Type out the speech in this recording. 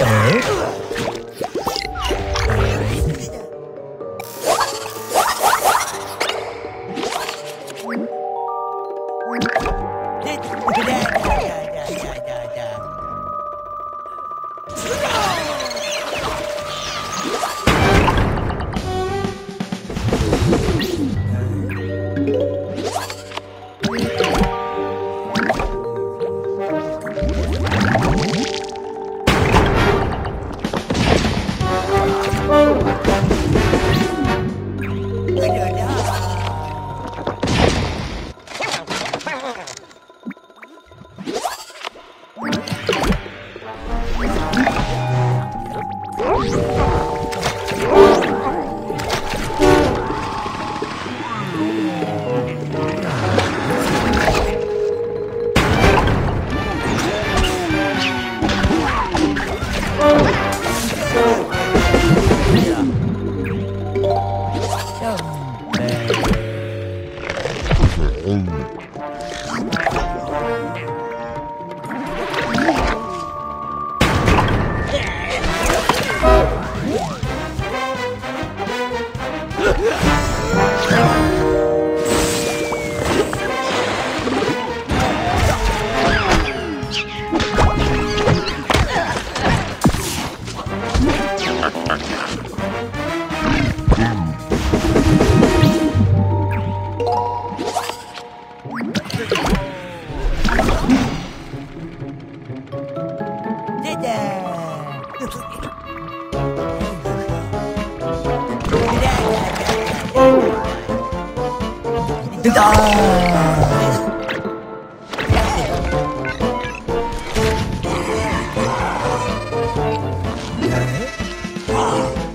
Let's Oh! Oh, my God. 아. 네. 아.